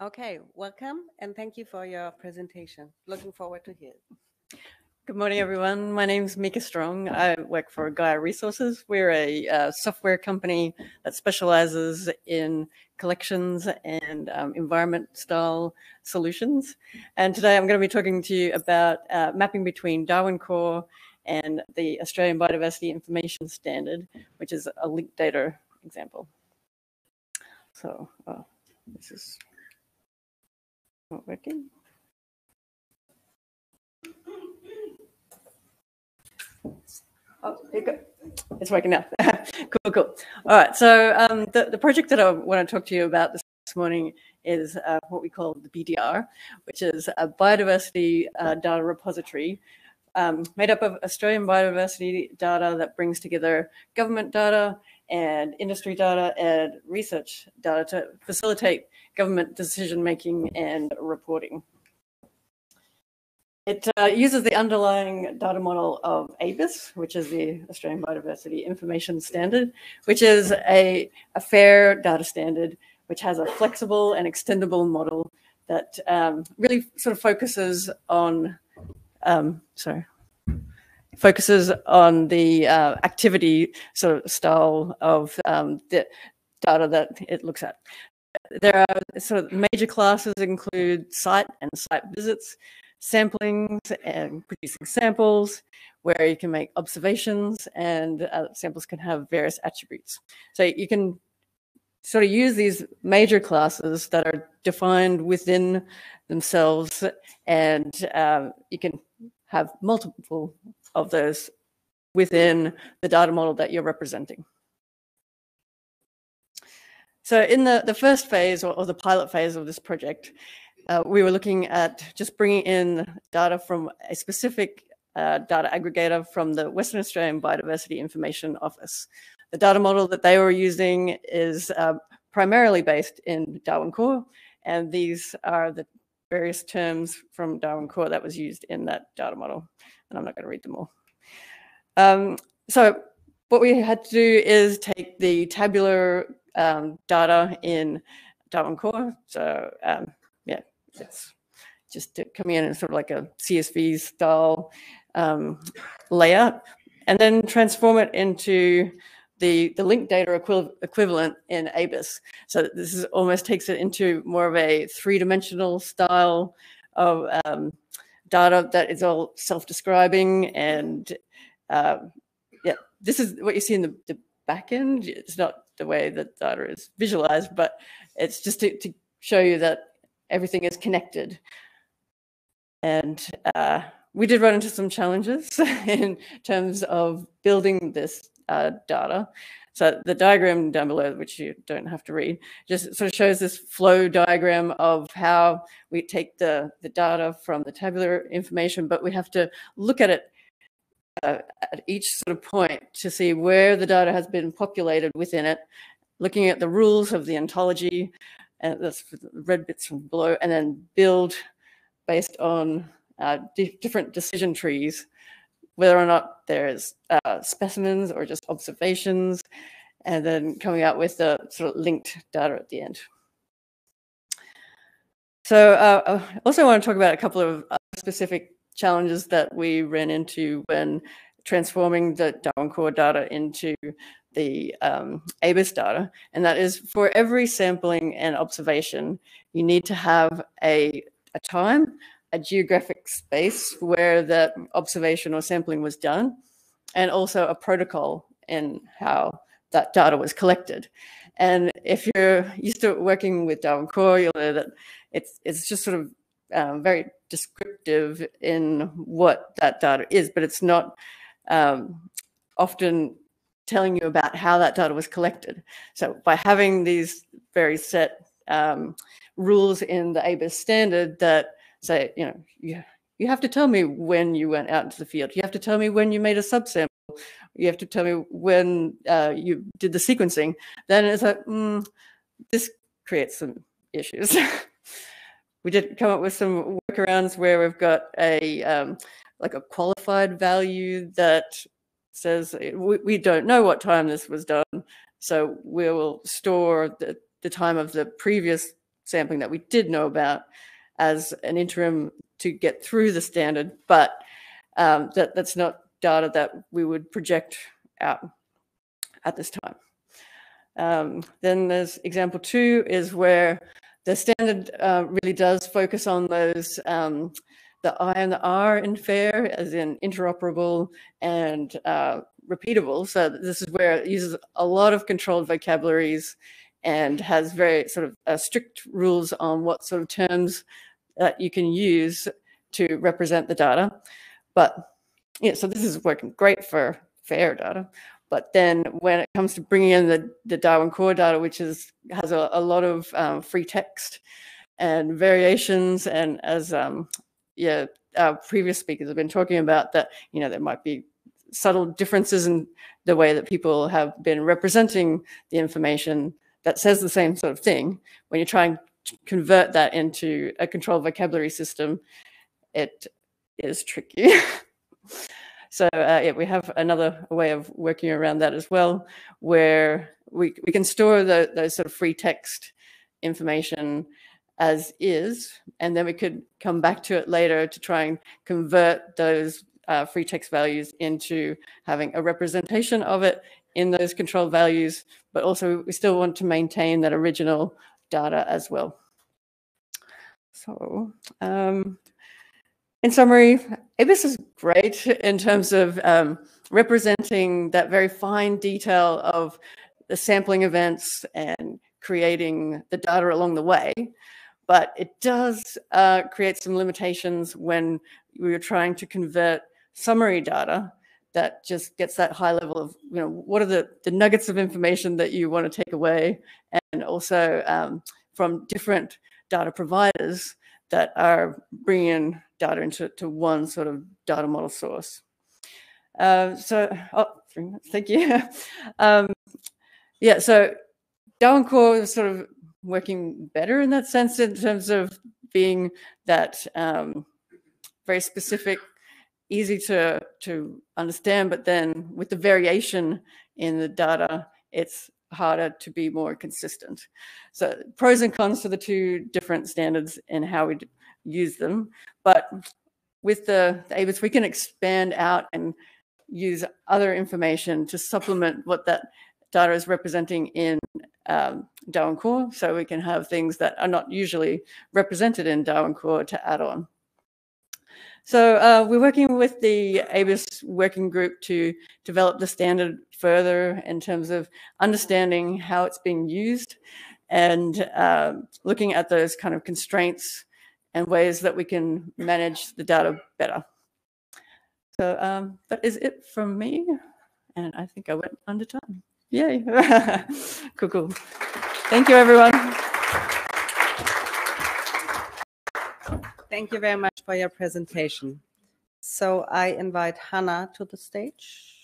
Okay, welcome and thank you for your presentation. Looking forward to hear. Good morning, everyone. My name is Mieke Strong. I work for Gaia Resources. We're a uh, software company that specializes in collections and um, environment style solutions. And today I'm going to be talking to you about uh, mapping between Darwin Core and the Australian Biodiversity Information Standard, which is a linked data example. So uh, this is not working. Oh, there you go. It's working now. cool, cool. All right. So um, the, the project that I want to talk to you about this morning is uh, what we call the BDR, which is a biodiversity uh, data repository um, made up of Australian biodiversity data that brings together government data and industry data and research data to facilitate government decision making and reporting. It uh, uses the underlying data model of ABIS, which is the Australian Biodiversity Information Standard, which is a, a fair data standard, which has a flexible and extendable model that um, really sort of focuses on, um, sorry, focuses on the uh, activity sort of style of um, the data that it looks at. There are sort of major classes include site and site visits, samplings and producing samples, where you can make observations and uh, samples can have various attributes. So you can sort of use these major classes that are defined within themselves and um, you can have multiple of those within the data model that you're representing. So in the, the first phase or, or the pilot phase of this project, uh, we were looking at just bringing in data from a specific uh, data aggregator from the Western Australian Biodiversity Information Office. The data model that they were using is uh, primarily based in Darwin Core, and these are the various terms from Darwin Core that was used in that data model. And I'm not going to read them all. Um, so what we had to do is take the tabular um, data in Darwin Core. So um, yeah, it's just coming in sort of like a CSV style um, layout, and then transform it into the, the linked data equi equivalent in ABIS. So this is almost takes it into more of a three-dimensional style of um, data that is all self-describing and uh, yeah, this is what you see in the, the back end. It's not the way that data is visualized, but it's just to, to show you that everything is connected. And uh, we did run into some challenges in terms of building this uh, data. So the diagram down below, which you don't have to read, just sort of shows this flow diagram of how we take the, the data from the tabular information, but we have to look at it at each sort of point to see where the data has been populated within it, looking at the rules of the ontology, and that's red bits from below, and then build based on uh, di different decision trees, whether or not there's uh, specimens or just observations, and then coming out with the sort of linked data at the end. So uh, I also want to talk about a couple of specific challenges that we ran into when transforming the Darwin core data into the um, ABIS data, and that is for every sampling and observation, you need to have a, a time, a geographic space where that observation or sampling was done, and also a protocol in how that data was collected. And if you're used to working with Darwin Core, you'll know that it's it's just sort of um, very descriptive in what that data is, but it's not um, often telling you about how that data was collected. So by having these very set um, rules in the ABIS standard that say, you know, you, you have to tell me when you went out into the field. You have to tell me when you made a subsample. You have to tell me when uh, you did the sequencing. Then it's like, mm, this creates some issues. we did come up with some workarounds where we've got a um, like a qualified value that says we, we don't know what time this was done, so we will store the, the time of the previous sampling that we did know about as an interim to get through the standard, but um, that, that's not data that we would project out at this time. Um, then there's example two is where the standard uh, really does focus on those um, the I and the R in FAIR, as in interoperable and uh, repeatable. So this is where it uses a lot of controlled vocabularies and has very sort of uh, strict rules on what sort of terms that you can use to represent the data. But yeah, so this is working great for FAIR data. But then when it comes to bringing in the, the Darwin core data, which is has a, a lot of um, free text and variations, and as um, yeah, our previous speakers have been talking about that, you know, there might be subtle differences in the way that people have been representing the information that says the same sort of thing. When you're trying to convert that into a controlled vocabulary system, it is tricky. so uh, yeah, we have another way of working around that as well, where we, we can store the, those sort of free text information as is, and then we could come back to it later to try and convert those uh, free text values into having a representation of it in those control values, but also we still want to maintain that original data as well. So um, in summary, ABIS is great in terms of um, representing that very fine detail of the sampling events and creating the data along the way but it does uh, create some limitations when we are trying to convert summary data that just gets that high level of, you know, what are the, the nuggets of information that you want to take away and also um, from different data providers that are bringing data into to one sort of data model source. Uh, so, oh, thank you. um, yeah, so Darwin Core is sort of working better in that sense in terms of being that um, very specific, easy to to understand, but then with the variation in the data, it's harder to be more consistent. So pros and cons to the two different standards and how we use them. But with the, the ABIS, we can expand out and use other information to supplement what that data is representing in um, Darwin Core, so we can have things that are not usually represented in Darwin Core to add on. So uh, we're working with the ABIS working group to develop the standard further in terms of understanding how it's being used and uh, looking at those kind of constraints and ways that we can manage the data better. So um, that is it from me. And I think I went under time. Yay. cool, cool. Thank you, everyone. Thank you very much for your presentation. So I invite Hannah to the stage.